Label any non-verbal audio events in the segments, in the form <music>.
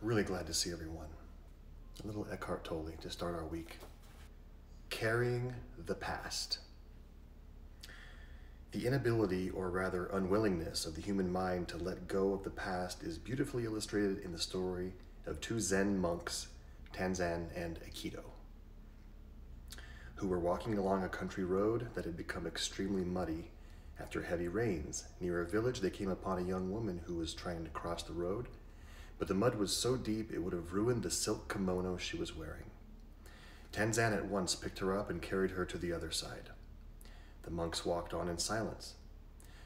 Really glad to see everyone. A little Eckhart Tolle to start our week. Carrying the past. The inability, or rather unwillingness, of the human mind to let go of the past is beautifully illustrated in the story of two Zen monks, Tanzan and Ekido, who were walking along a country road that had become extremely muddy after heavy rains. Near a village, they came upon a young woman who was trying to cross the road but the mud was so deep it would have ruined the silk kimono she was wearing. Tanzan at once picked her up and carried her to the other side. The monks walked on in silence.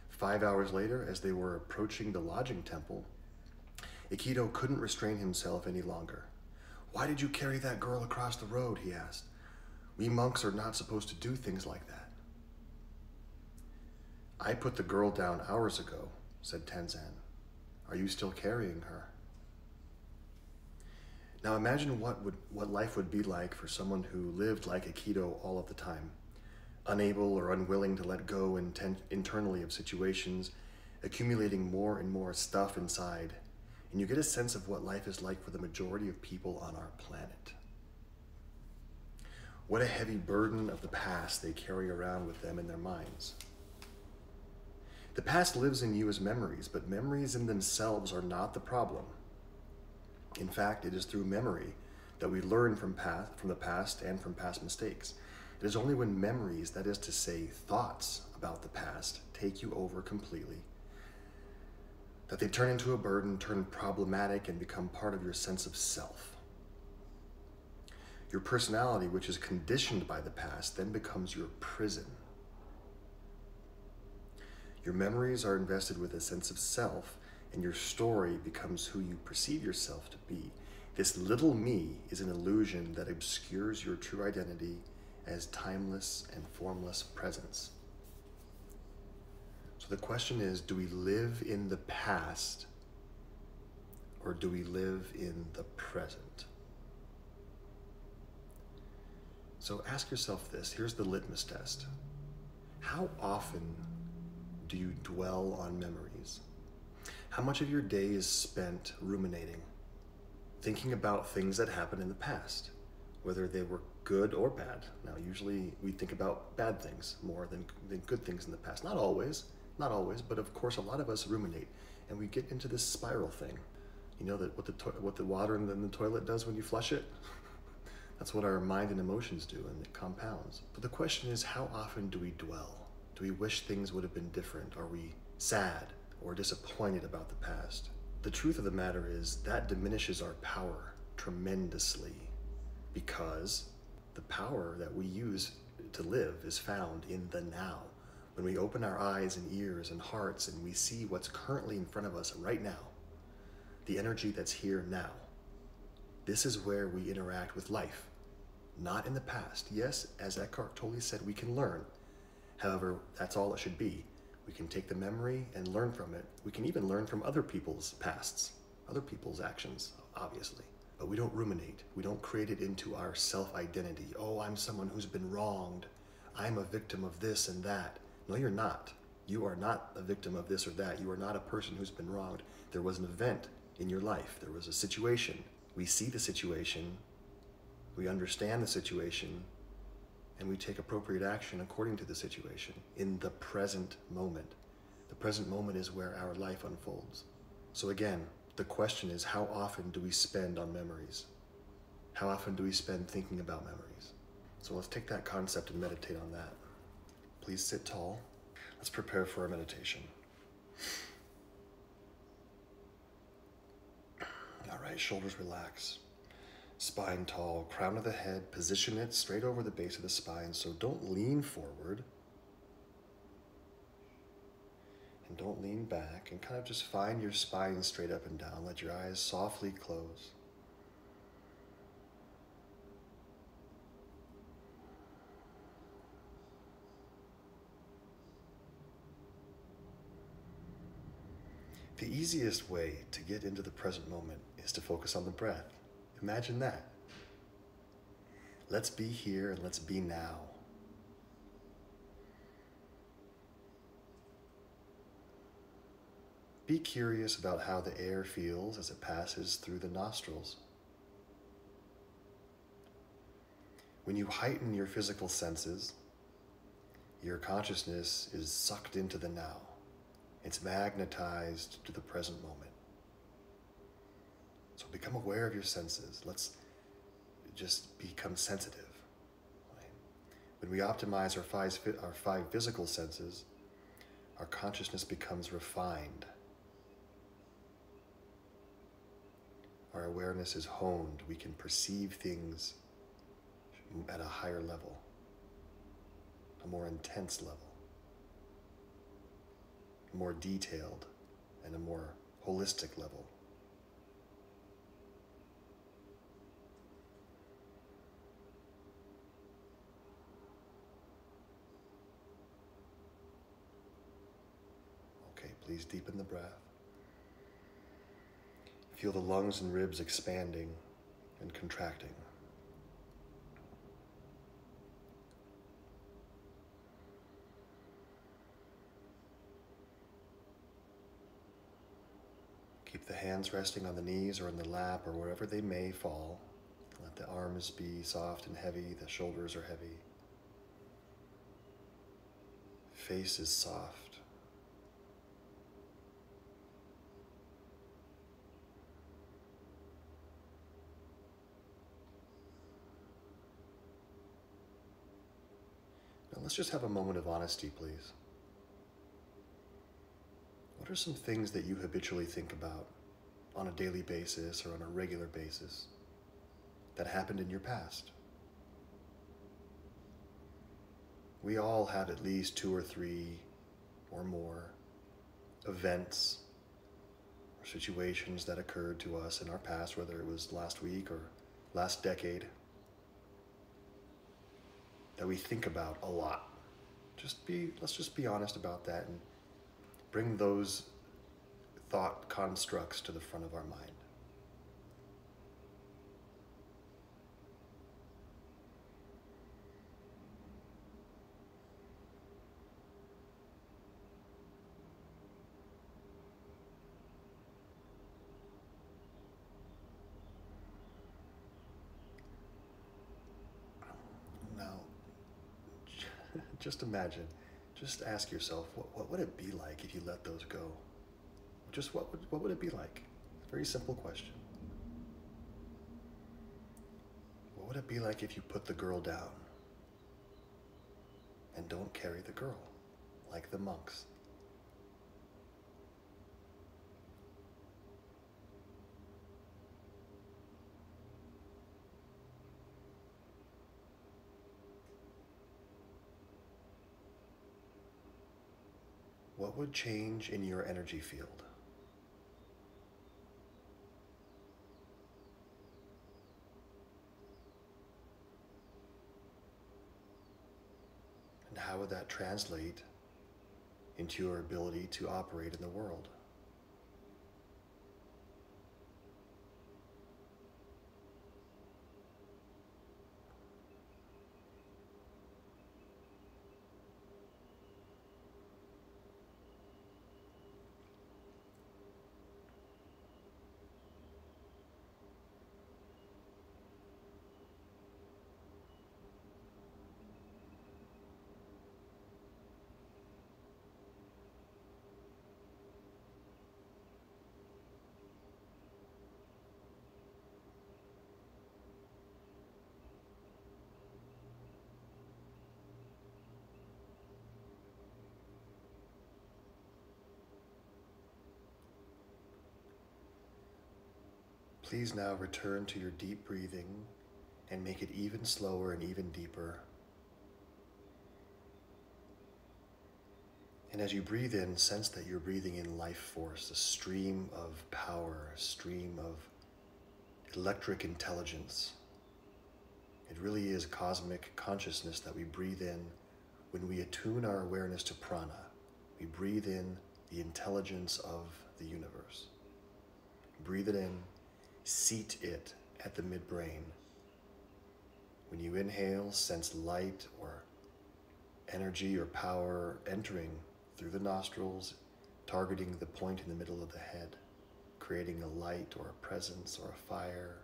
Five hours later, as they were approaching the lodging temple, Ekido couldn't restrain himself any longer. Why did you carry that girl across the road? he asked. We monks are not supposed to do things like that. I put the girl down hours ago, said Tanzan. Are you still carrying her? Now imagine what would what life would be like for someone who lived like Ekido all of the time, unable or unwilling to let go inten- internally of situations, accumulating more and more stuff inside, and you get a sense of what life is like for the majority of people on our planet. What a heavy burden of the past they carry around with them in their minds. The past lives in you as memories, but memories in themselves are not the problem. In fact, it is through memory that we learn from, past, from the past and from past mistakes. It is only when memories, that is to say, thoughts about the past, take you over completely, that they turn into a burden, turn problematic, and become part of your sense of self. Your personality, which is conditioned by the past, then becomes your prison. Your memories are invested with a sense of self and your story becomes who you perceive yourself to be. This little me is an illusion that obscures your true identity as timeless and formless presence. So the question is do we live in the past or do we live in the present? So ask yourself this here's the litmus test. How often do you dwell on memories? How much of your day is spent ruminating, thinking about things that happened in the past, whether they were good or bad? Now, usually we think about bad things more than, than good things in the past. Not always, not always, but of course, a lot of us ruminate and we get into this spiral thing. You know that what the what the water in the, in the toilet does when you flush it. <laughs> That's what our mind and emotions do, and it compounds. But the question is, how often do we dwell? Do we wish things would have been different? Are we sad? Or disappointed about the past. The truth of the matter is that diminishes our power tremendously because the power that we use to live is found in the now. When we open our eyes and ears and hearts and we see what's currently in front of us right now, the energy that's here now, this is where we interact with life, not in the past. Yes, as Eckhart Tolle said, we can learn. However, that's all it should be. We can take the memory and learn from it. We can even learn from other people's pasts, other people's actions, obviously. But we don't ruminate. We don't create it into our self identity. Oh, I'm someone who's been wronged. I'm a victim of this and that. No, you're not. You are not a victim of this or that. You are not a person who's been wronged. There was an event in your life, there was a situation. We see the situation, we understand the situation, and we take appropriate action according to the situation in the present moment. The present moment is where our life unfolds. So, again, the question is how often do we spend on memories? How often do we spend thinking about memories? So, let's take that concept and meditate on that. Please sit tall. Let's prepare for our meditation. All right, shoulders relax spine tall, crown of the head, position it straight over the base of the spine. So don't lean forward. And don't lean back. And kind of just find your spine straight up and down. Let your eyes softly close. The easiest way to get into the present moment is to focus on the breath. Imagine that. Let's be here and let's be now. be curious about how the air feels as it passes through the nostrils. When you heighten your physical senses, your consciousness is sucked into the now. It's magnetized to the present moment. So become aware of your senses. Let's just become sensitive. Right? When we optimize our five, our five physical senses, our consciousness becomes refined. Our awareness is honed. We can perceive things at a higher level, a more intense level, more detailed, and a more holistic level. Please deepen the breath. Feel the lungs and ribs expanding and contracting. Keep the hands resting on the knees or in the lap or wherever they may fall. Let the arms be soft and heavy, the shoulders are heavy. Face is soft. Now let's just have a moment of honesty, please. What are some things that you habitually think about on a daily basis or on a regular basis that happened in your past? We all have at least two or three or more events or situations that occurred to us in our past, whether it was last week or last decade, that we think about a lot. Just be, let's just be honest about that and bring those thought constructs to the front of our mind. Now, just imagine just ask yourself, what, what would it be like if you let those go? Just what would, what would it be like? Very simple question. What would it be like if you put the girl down and don't carry the girl like the monks? What would change in your energy field? And how would that translate into your ability to operate in the world? Please now return to your deep breathing and make it even slower and even deeper. And as you breathe in, sense that you're breathing in life force, a stream of power, a stream of electric intelligence. It really is cosmic consciousness that we breathe in when we attune our awareness to prana. We breathe in the intelligence of the universe. Breathe it in seat it at the midbrain. When you inhale, sense light or energy or power entering through the nostrils targeting the point in the middle of the head, creating a light or a presence or a fire.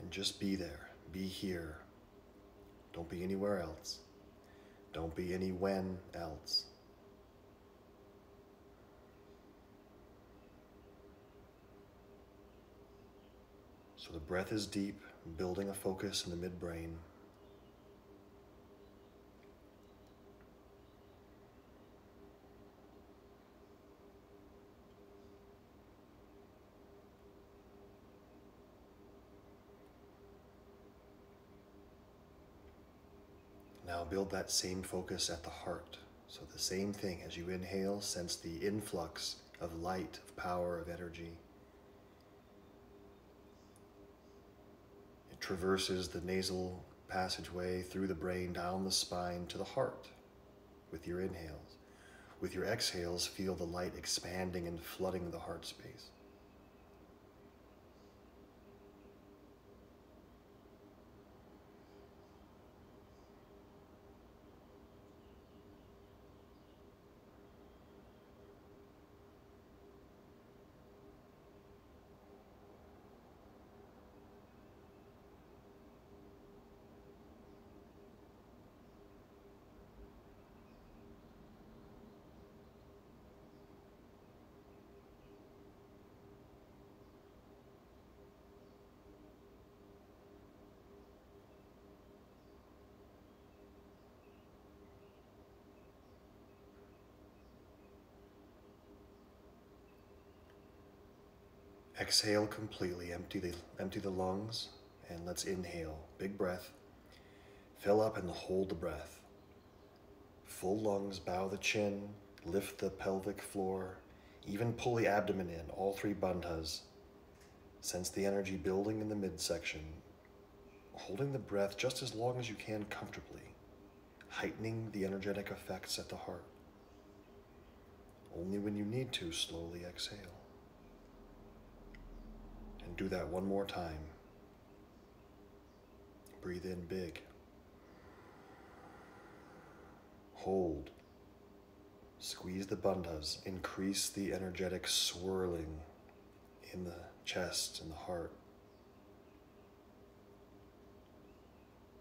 And just be there, be here. Don't be anywhere else. Don't be any when else. So the breath is deep, building a focus in the midbrain. Now build that same focus at the heart. So the same thing as you inhale, sense the influx of light, of power, of energy. Traverses the nasal passageway through the brain, down the spine to the heart with your inhales. With your exhales, feel the light expanding and flooding the heart space. Exhale completely, empty the, empty the lungs, and let's inhale. Big breath. Fill up and hold the breath. Full lungs, bow the chin, lift the pelvic floor, even pull the abdomen in, all three bandhas. Sense the energy building in the midsection, holding the breath just as long as you can comfortably, heightening the energetic effects at the heart. Only when you need to, slowly exhale. And do that one more time. Breathe in big. Hold. Squeeze the bandhas. Increase the energetic swirling in the chest and the heart.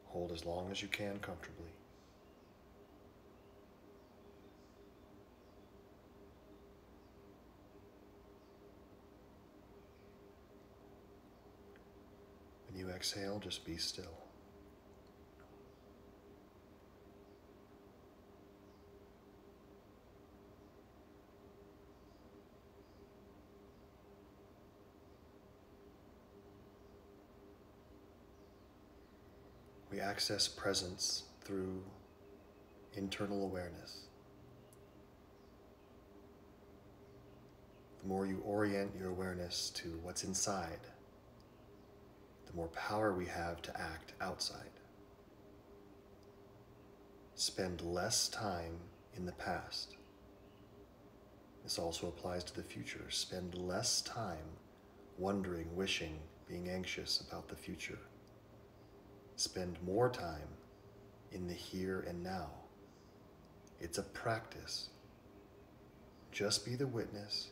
Hold as long as you can comfortably. Exhale, just be still. We access presence through internal awareness. The more you orient your awareness to what's inside, the more power we have to act outside. Spend less time in the past. This also applies to the future. Spend less time wondering, wishing, being anxious about the future. Spend more time in the here and now. It's a practice. Just be the witness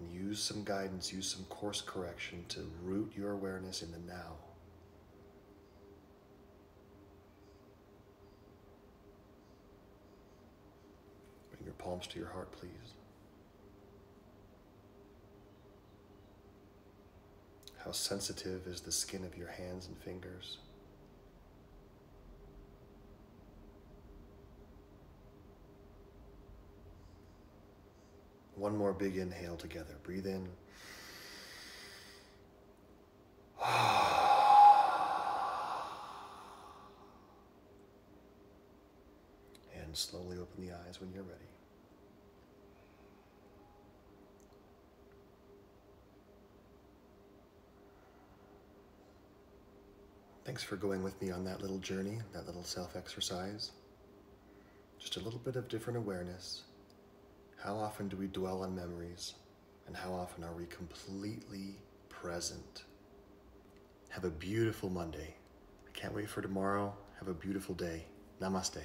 and use some guidance, use some course correction to root your awareness in the now. Bring your palms to your heart, please. How sensitive is the skin of your hands and fingers? One more big inhale together. Breathe in. <sighs> And slowly open the eyes when you're ready. Thanks for going with me on that little journey, that little self exercise. Just a little bit of different awareness. How often do we dwell on memories? And how often are we completely present? Have a beautiful Monday. I can't wait for tomorrow. Have a beautiful day. Namaste.